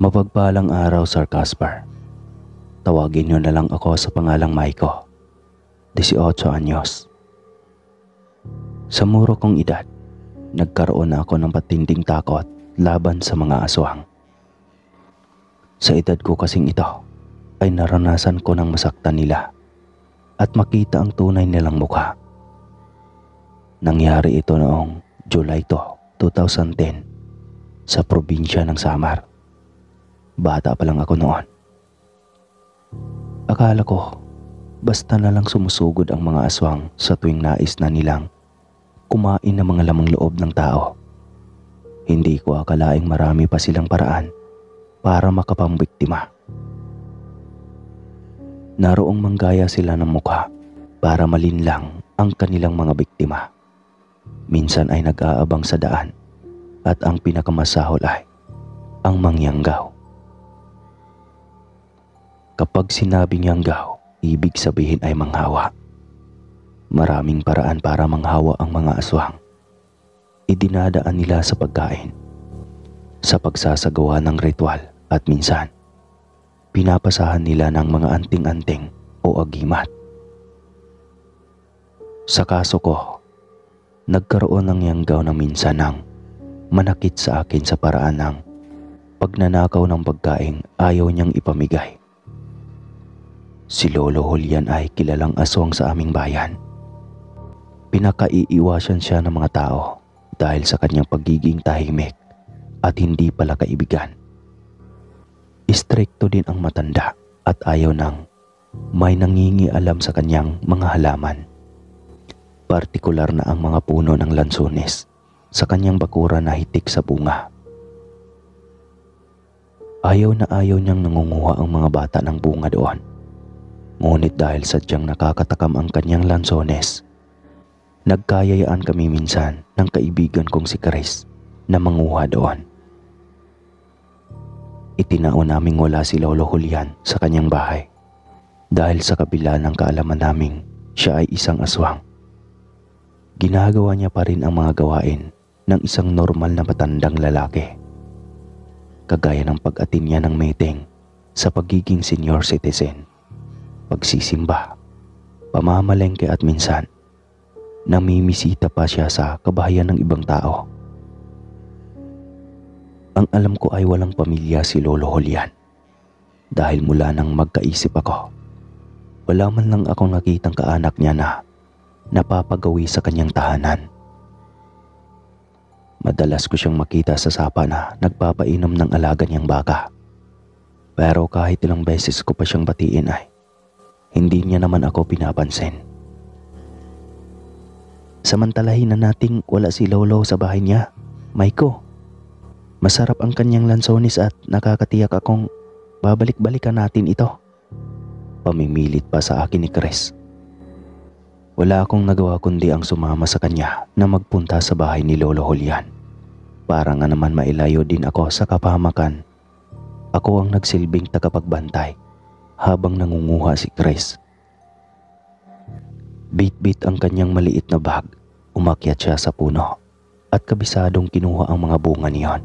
Mapagpalang araw, Sir Casper. Tawagin niyo na lang ako sa pangalang Maiko. 18 anyos. Sa muro kong edad, nagkaroon na ako ng patinding takot laban sa mga aswang. Sa edad ko kasing ito, ay naranasan ko ng masaktan nila at makita ang tunay nilang mukha. Nangyari ito noong July 2, 2010 sa probinsya ng Samar. Bata pa lang ako noon. Akala ko, basta na lang sumusugod ang mga aswang sa tuwing nais na nilang kumain ng mga lamang loob ng tao. Hindi ko akalaing marami pa silang paraan para makapambiktima. Naroong manggaya sila ng mukha para malinlang ang kanilang mga biktima. Minsan ay nag-aabang sa daan at ang pinakamasahol ay ang mangyanggaw. Kapag sinabing yanggaw, ibig sabihin ay manghawa. Maraming paraan para manghawa ang mga aswang. Idinadaan nila sa pagkain, sa pagsasagawa ng ritual at minsan, pinapasahan nila ng mga anting-anting o agimat. Sa kaso ko, nagkaroon ng yanggaw na minsan ng manakit sa akin sa paraan ng pagnanakaw ng pagkain ayaw niyang ipamigay. Si Lolo Julian ay kilalang aswang sa aming bayan. Pinakaiiwasan siya ng mga tao dahil sa kanyang pagiging tahimik at hindi pala kaibigan. Istrikto din ang matanda at ayaw nang may nangingialam sa kanyang mga halaman. Partikular na ang mga puno ng lansones sa kanyang bakura na hitik sa bunga. Ayaw na ayaw niyang nangunguha ang mga bata ng bunga doon Ngunit dahil sadyang nakakatakam ang kanyang lansones, nagkayayaan kami minsan ng kaibigan kong si Chris na manguha doon. Itinao naming wala si Lolo Julian sa kanyang bahay dahil sa kabila ng kaalaman naming siya ay isang aswang. Ginagawa niya pa rin ang mga gawain ng isang normal na matandang lalaki. Kagaya ng pag-atin niya ng meeting sa pagiging senior citizen pagsisimba, pamamalengke at minsan, namimisita pa siya sa kabahayan ng ibang tao. Ang alam ko ay walang pamilya si Lolo Julian. Dahil mula nang magkaisip ako, wala man lang akong nakitang kaanak niya na napapagawi sa kanyang tahanan. Madalas ko siyang makita sa sapa na nagpapainom ng alaga niyang baka. Pero kahit ilang beses ko pa siyang batiin ay hindi niya naman ako pinapansin. Samantalahin na nating wala si Lolo sa bahay niya. Maiko, masarap ang kanyang lansonis at nakakatiyak akong babalik-balikan natin ito. Pamimilit pa sa akin ni Chris. Wala akong nagawa kundi ang sumama sa kanya na magpunta sa bahay ni Lolo Julian. Para nga naman mailayo din ako sa kapahamakan. Ako ang nagsilbing tagapagbantay habang nangunguha si Chris. Bit-bit ang kanyang maliit na bag. Umakyat siya sa puno at kabisadong kinuha ang mga bunga niyon.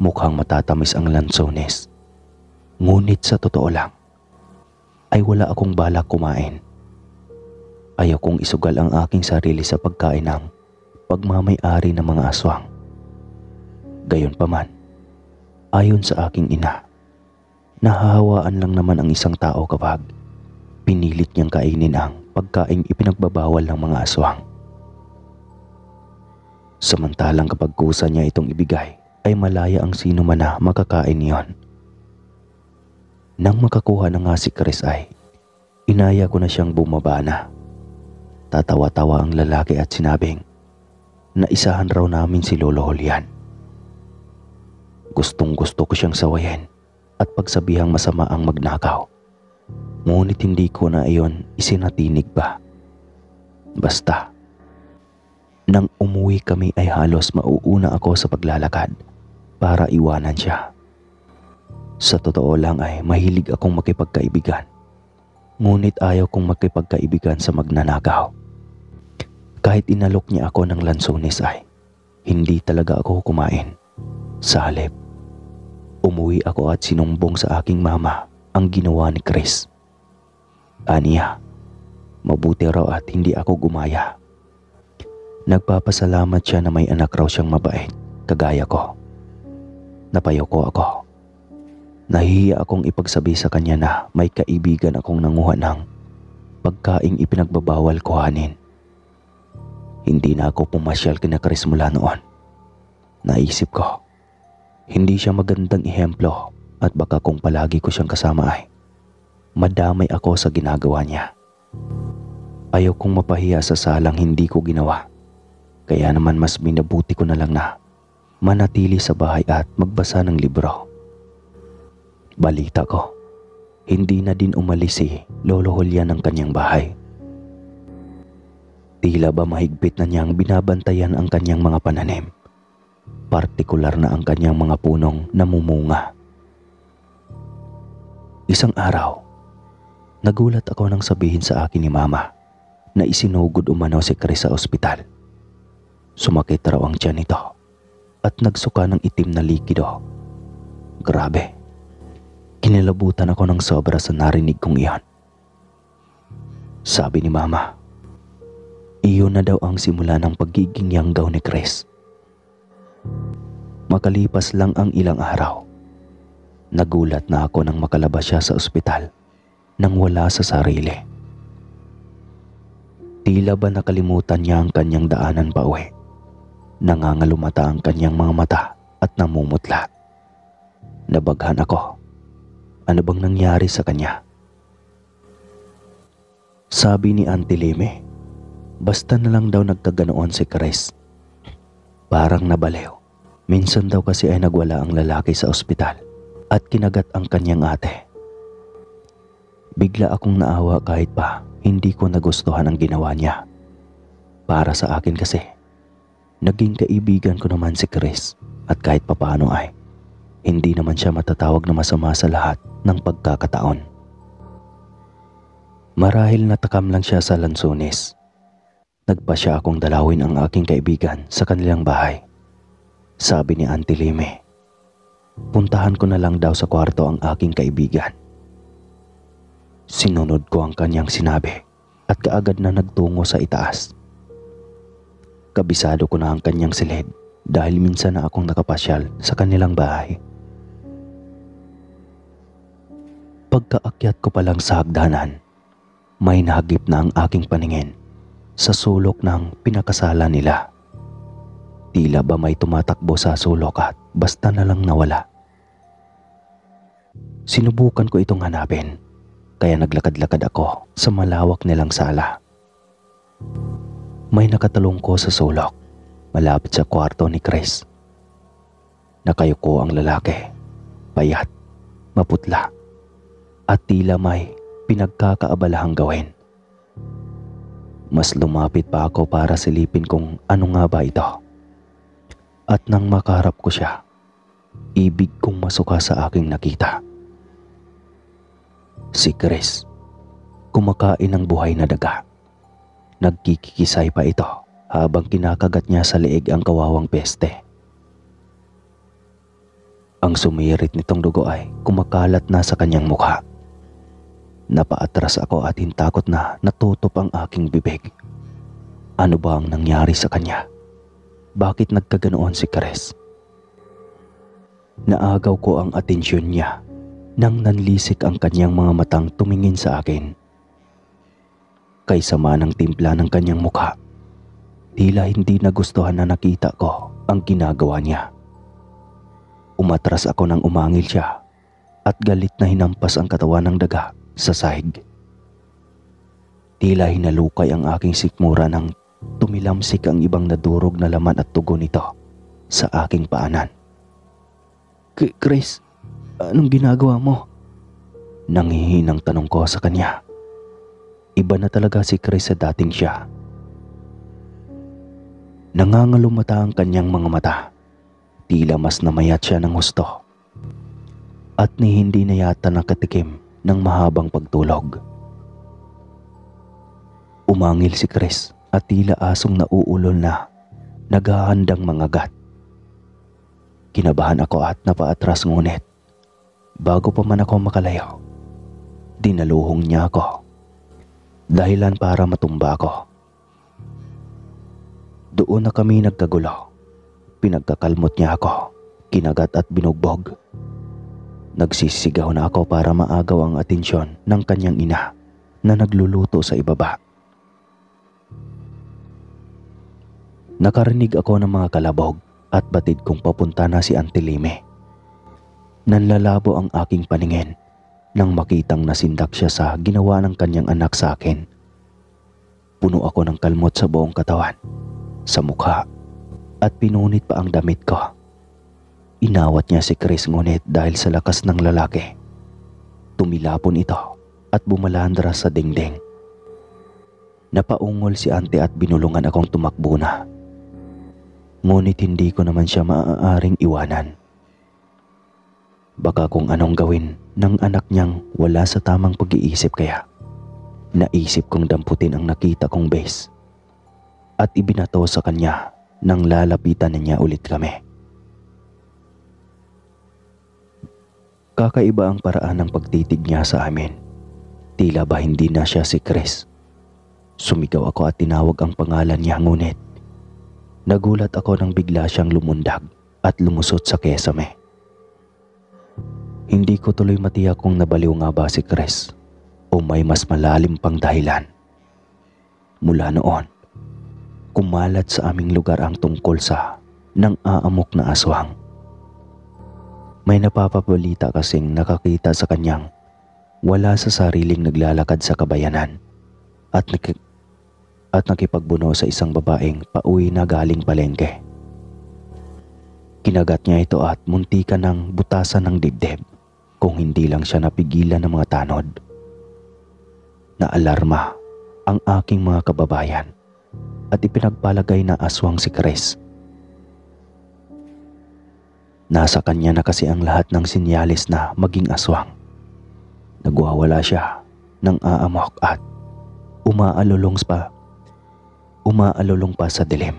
Mukhang matatamis ang lansones. Ngunit sa totoo lang, ay wala akong balak kumain. Ayaw kong isugal ang aking sarili sa pagkain ng pagmamay-ari ng mga aswang. Gayon pa man, ayon sa aking ina, Nahahawaan lang naman ang isang tao kapag pinilit niyang kainin ang pagkain ipinagbabawal ng mga aswang. Samantalang kapag kusa niya itong ibigay, ay malaya ang sino man na makakain niyon. Nang makakuha na nga si Chris ay, inaya ko na siyang bumaba na. Tatawa-tawa ang lalaki at sinabing, na isahan raw namin si Lolo Julian. Gustong gusto ko siyang sawayin at pagsabihang masama ang magnakaw. Ngunit hindi ko na iyon isinatinig ba. Basta, nang umuwi kami ay halos mauuna ako sa paglalakad para iwanan siya. Sa totoo lang ay mahilig akong makipagkaibigan. Ngunit ayaw kong makipagkaibigan sa magnanakaw. Kahit inalok niya ako ng lansones ay hindi talaga ako kumain. Sa Umuwi ako at sinumbong sa aking mama ang ginawa ni Chris. Aniya, mabuti raw at hindi ako gumaya. Nagpapasalamat siya na may anak raw siyang mabait, kagaya ko. Napayoko ako. Nahihiya akong ipagsabi sa kanya na may kaibigan akong nanguha ng pagkaing ipinagbabawal kuhanin. Hindi na ako pumasyal kina Chris mula noon. Naisip ko, hindi siya magandang ehemplo at baka kung palagi ko siyang kasama ay madamay ako sa ginagawa niya. Ayaw kong mapahiya sa salang hindi ko ginawa. Kaya naman mas minabuti ko na lang na manatili sa bahay at magbasa ng libro. Balita ko, hindi na din umalis si Lolo Julian ng kanyang bahay. Tila ba mahigpit na niyang binabantayan ang kanyang mga pananim partikular na ang kanyang mga punong namumunga. Isang araw, nagulat ako nang sabihin sa akin ni Mama na isinugod umano si Chris sa ospital. Sumakit raw ang tiyan nito at nagsuka ng itim na likido. Grabe. Kinilabutan ako ng sobra sa narinig kong iyon. Sabi ni Mama, iyon na daw ang simula ng pagiging yanggaw ni Chris. Makalipas lang ang ilang araw. Nagulat na ako nang makalabas siya sa ospital nang wala sa sarili. Tila ba nakalimutan niya ang kanyang daanan pa uwi. Nangangalumata ang kanyang mga mata at namumutla. Nabaghan ako. Ano bang nangyari sa kanya? Sabi ni Auntie Lime, basta na lang daw nagkaganoon si Chris. Parang nabalew. Minsan daw kasi ay nagwala ang lalaki sa ospital at kinagat ang kanyang ate. Bigla akong naawa kahit pa hindi ko nagustuhan ang ginawa niya. Para sa akin kasi, naging kaibigan ko naman si Chris at kahit papano ay hindi naman siya matatawag na masama sa lahat ng pagkakataon. Marahil natakam lang siya sa lansunis. Nagpa siya akong dalawin ang aking kaibigan sa kanilang bahay sabi ni Auntie Lime. Puntahan ko na lang daw sa kwarto ang aking kaibigan. Sinunod ko ang kanyang sinabi at kaagad na nagtungo sa itaas. Kabisado ko na ang kanyang silid dahil minsan na akong nakapasyal sa kanilang bahay. Pagkaakyat ko pa lang sa hagdanan, may nahagip na ang aking paningin sa sulok ng pinakasala nila. Tila ba may tumatakbo sa sulok at basta na lang nawala. Sinubukan ko itong hanapin kaya naglakad-lakad ako sa malawak nilang sala. May nakatalong ko sa sulok malapit sa kwarto ni Chris. Nakayuko ang lalaki, payat, maputla, at tila may pinagkakaabalahang gawin. Mas lumapit pa ako para silipin kung ano nga ba ito. At nang makaharap ko siya, ibig kong masuka sa aking nakita. Si Chris, kumakain ng buhay na daga. Nagkikikisay pa ito habang kinakagat niya sa leeg ang kawawang peste. Ang sumirit nitong dugo ay kumakalat na sa kanyang mukha. Napaatras ako at hintakot na natutop ang aking bibig. Ano ba ang nangyari sa kanya? bakit nagkaganoon si Kares. Naagaw ko ang atensyon niya nang nanlisik ang kanyang mga matang tumingin sa akin. Kaysa man ang timpla ng kanyang mukha, tila hindi nagustuhan na nakita ko ang ginagawa niya. Umatras ako nang umangil siya at galit na hinampas ang katawan ng daga sa sahig. Tila hinalukay ang aking sikmura ng tumilamsik ang ibang nadurog na laman at tugon nito sa aking paanan. Chris, anong ginagawa mo? Nanghihinang tanong ko sa kanya. Iba na talaga si Chris sa dating siya. Nangangalumata ang kanyang mga mata. Tila mas namayat siya ng gusto. At ni hindi na yata nakatikim ng mahabang pagtulog. Umangil si Chris at tila asong nauulol na naghahandang mga gat. Kinabahan ako at napaatras ngunit Bago pa man ako makalayo, dinaluhong niya ako. Dahilan para matumba ako. Doon na kami nagkagulo. Pinagkakalmot niya ako, kinagat at binugbog. Nagsisigaw na ako para maagaw ang atensyon ng kanyang ina na nagluluto sa ibaba. Nakarinig ako ng mga kalabog at batid kong papunta na si Auntie Lime. Nanlalabo ang aking paningin nang makitang nasindak siya sa ginawa ng kanyang anak sa akin. Puno ako ng kalmot sa buong katawan, sa mukha, at pinunit pa ang damit ko. Inawat niya si Chris ngunit dahil sa lakas ng lalaki. Tumilapon ito at bumalandra sa dingding. Napaungol si ante at binulungan akong tumakbo na. Ngunit hindi ko naman siya maaaring iwanan. Baka kung anong gawin ng anak niyang wala sa tamang pag-iisip kaya. Naisip kong damputin ang nakita kong base at ibinato sa kanya nang lalapitan na niya ulit kami. Kakaiba ang paraan ng pagtitig niya sa amin. Tila ba hindi na siya si Chris? Sumigaw ako at tinawag ang pangalan niya ngunit Nagulat ako nang bigla siyang lumundag at lumusot sa kesame. Hindi ko tuloy matiyak kung nabaliw nga ba si Chris o may mas malalim pang dahilan. Mula noon, kumalat sa aming lugar ang tungkol sa nang aamok na aswang. May napapabalita kasing nakakita sa kanyang wala sa sariling naglalakad sa kabayanan at nak- at nakipagbuno sa isang babaeng pauwi na galing palengke. Kinagat niya ito at muntika ng butasan ng dibdib kung hindi lang siya napigilan ng mga tanod. Naalarma ang aking mga kababayan at ipinagpalagay na aswang si Chris. Nasa kanya na kasi ang lahat ng sinyalis na maging aswang. Nagwawala siya ng aamok at umaalulong pa umaalulong pa sa dilim.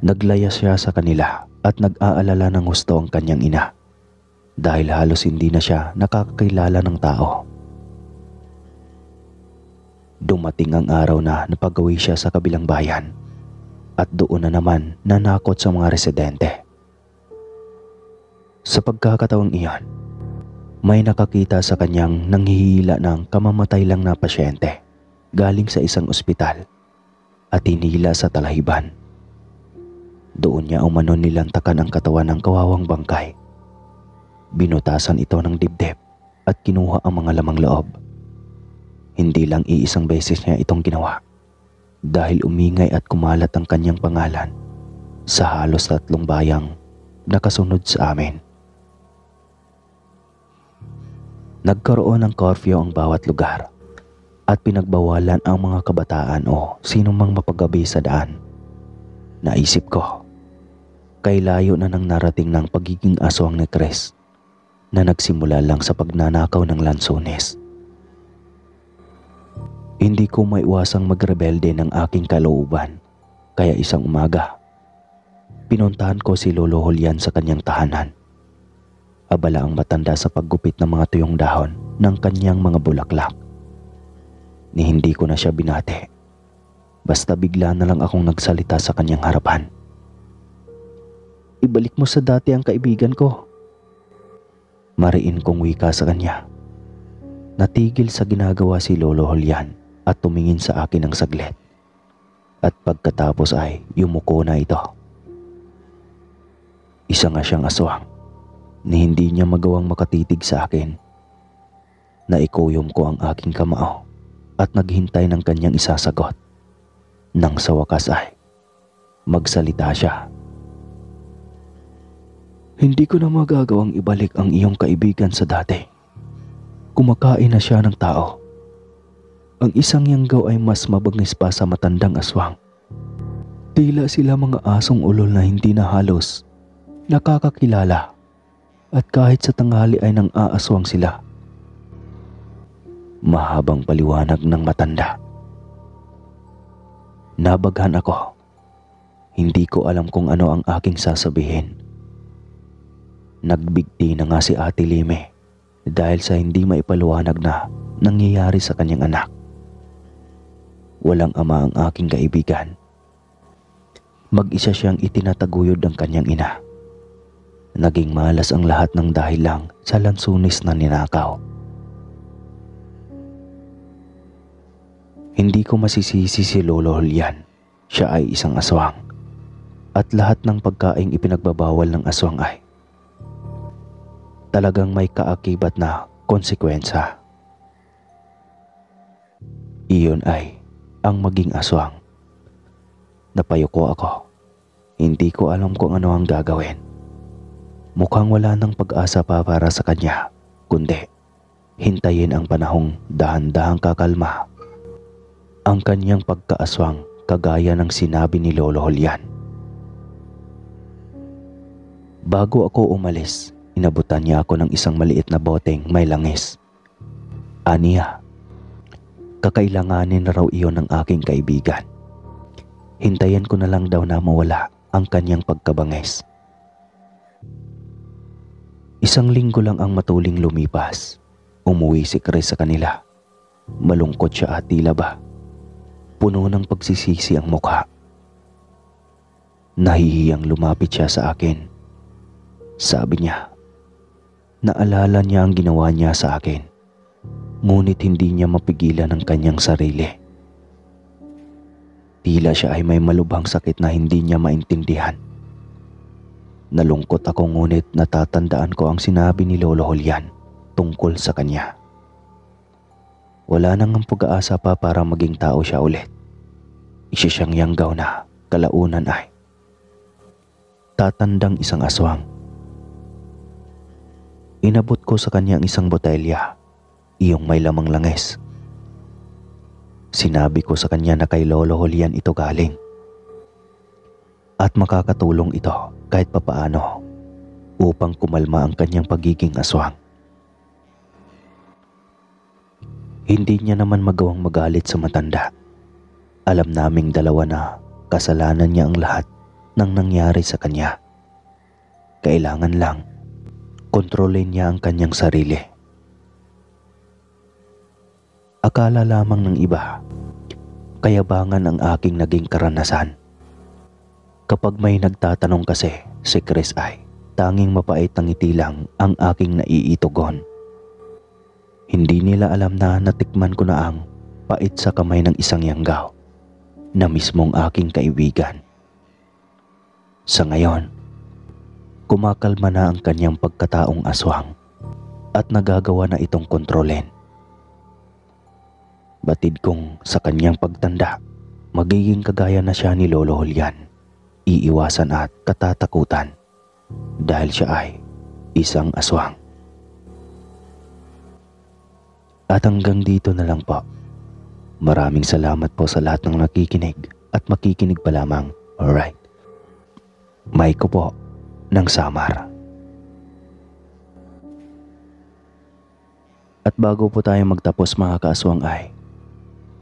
Naglaya siya sa kanila at nag-aalala ng gusto ang kanyang ina dahil halos hindi na siya nakakakilala ng tao. Dumating ang araw na napagawi siya sa kabilang bayan at doon na naman nanakot sa mga residente. Sa pagkakataong iyon, may nakakita sa kanyang nanghihila ng kamamatay lang na pasyente galing sa isang ospital at hinila sa talahiban. Doon niya umano nilantakan ang katawan ng kawawang bangkay. Binutasan ito ng dibdib at kinuha ang mga lamang loob. Hindi lang iisang beses niya itong ginawa dahil umingay at kumalat ang kanyang pangalan sa halos tatlong bayang nakasunod sa amin. Nagkaroon ng curfew ang bawat lugar at pinagbawalan ang mga kabataan o sino mang mapagabi sa daan. Naisip ko, kay layo na nang narating ng pagiging aswang ni Chris na nagsimula lang sa pagnanakaw ng lansones. Hindi ko maiwasang magrebelde ng aking kalooban kaya isang umaga, pinuntahan ko si Lolo Julian sa kanyang tahanan. Abala ang matanda sa paggupit ng mga tuyong dahon ng kanyang mga bulaklak ni hindi ko na siya binate. Basta bigla na lang akong nagsalita sa kanyang harapan. Ibalik mo sa dati ang kaibigan ko. Mariin kong wika sa kanya. Natigil sa ginagawa si Lolo Julian at tumingin sa akin ng saglit. At pagkatapos ay yumuko na ito. Isa nga siyang aswang ni hindi niya magawang makatitig sa akin. Naikuyom ko ang aking kamao at naghintay ng kanyang isasagot. Nang sa wakas ay magsalita siya. Hindi ko na magagawang ibalik ang iyong kaibigan sa dati. Kumakain na siya ng tao. Ang isang yanggaw ay mas mabangis pa sa matandang aswang. Tila sila mga asong ulol na hindi na halos nakakakilala at kahit sa tanghali ay nang aaswang sila mahabang paliwanag ng matanda. Nabaghan ako. Hindi ko alam kung ano ang aking sasabihin. Nagbigti na nga si Ate Lime dahil sa hindi maipaluwanag na nangyayari sa kanyang anak. Walang ama ang aking kaibigan. Mag-isa siyang itinataguyod ng kanyang ina. Naging malas ang lahat ng dahil lang sa lansunis na ninakaw. Hindi ko masisisi si Lolo Julian. Siya ay isang aswang. At lahat ng pagkaing ipinagbabawal ng aswang ay talagang may kaakibat na konsekwensya. Iyon ay ang maging aswang. Napayuko ako. Hindi ko alam kung ano ang gagawin. Mukhang wala ng pag-asa pa para sa kanya, kundi hintayin ang panahong dahan-dahang kakalma ang kanyang pagkaaswang kagaya ng sinabi ni Lolo Julian. Bago ako umalis, inabutan niya ako ng isang maliit na boteng may langis. Aniya, kakailanganin na raw iyon ng aking kaibigan. Hintayin ko na lang daw na mawala ang kanyang pagkabangis. Isang linggo lang ang matuling lumipas. Umuwi si Chris sa kanila. Malungkot siya at tila ba puno ng pagsisisi ang mukha. Nahihiyang lumapit siya sa akin. Sabi niya, naalala niya ang ginawa niya sa akin. Ngunit hindi niya mapigilan ang kanyang sarili. Tila siya ay may malubhang sakit na hindi niya maintindihan. Nalungkot ako ngunit natatandaan ko ang sinabi ni Lolo Julian tungkol sa kanya. Wala nang ang pag-aasa pa para maging tao siya ulit. Isa siyang yanggaw na kalaunan ay tatandang isang aswang. Inabot ko sa kanya ang isang botelya, iyong may lamang langis. Sinabi ko sa kanya na kay Lolo Julian ito galing. At makakatulong ito kahit papaano upang kumalma ang kanyang pagiging aswang. Hindi niya naman magawang magalit sa matanda. Alam naming dalawa na kasalanan niya ang lahat ng nangyari sa kanya. Kailangan lang kontrolin niya ang kanyang sarili. Akala lamang ng iba, kayabangan ang aking naging karanasan. Kapag may nagtatanong kasi si Chris ay tanging mapait ang ngiti lang ang aking naiitugon. Hindi nila alam na natikman ko na ang pait sa kamay ng isang yanggaw na mismong aking kaibigan. Sa ngayon, kumakalma na ang kanyang pagkataong aswang at nagagawa na itong kontrolin. Batid kong sa kanyang pagtanda, magiging kagaya na siya ni Lolo Julian, iiwasan at katatakutan dahil siya ay isang aswang. At hanggang dito na lang po. Maraming salamat po sa lahat ng nakikinig at makikinig pa lamang. Alright. Maiko po ng Samar. At bago po tayo magtapos mga kaaswang ay,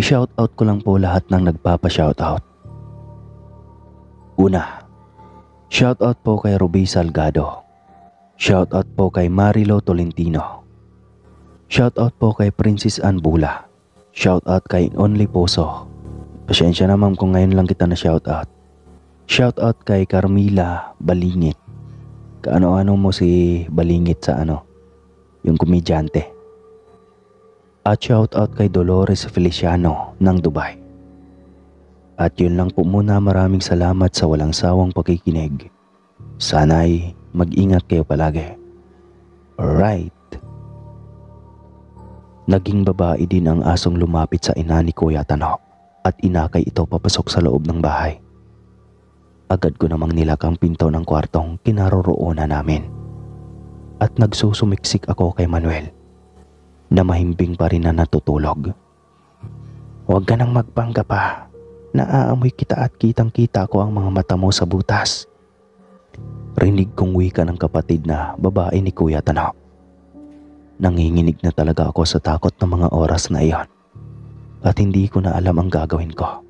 i-shoutout ko lang po lahat ng nagpapa-shoutout. Una, shoutout po kay Ruby Salgado. Shoutout po kay Marilo Tolentino. Shoutout po kay Princess Ann Bula. Shoutout kay Only Poso. Pasensya na ma'am kung ngayon lang kita na shoutout. Shoutout kay Carmila Balingit. Kaano-ano mo si Balingit sa ano? Yung komedyante. At shoutout kay Dolores Feliciano ng Dubai. At yun lang po muna maraming salamat sa walang sawang pakikinig. Sana'y mag-ingat kayo palagi. Alright. Naging babae din ang asong lumapit sa ina ni Kuya Tano at inakay ito papasok sa loob ng bahay. Agad ko namang nilakang pinto ng kwartong kinaroroonan namin. At nagsusumiksik ako kay Manuel na mahimbing pa rin na natutulog. Huwag ka nang magpangga pa. Naaamoy kita at kitang kita ko ang mga mata mo sa butas. Rinig kong wika ng kapatid na babae ni Kuya Tano. Nanginginig na talaga ako sa takot ng mga oras na iyon at hindi ko na alam ang gagawin ko.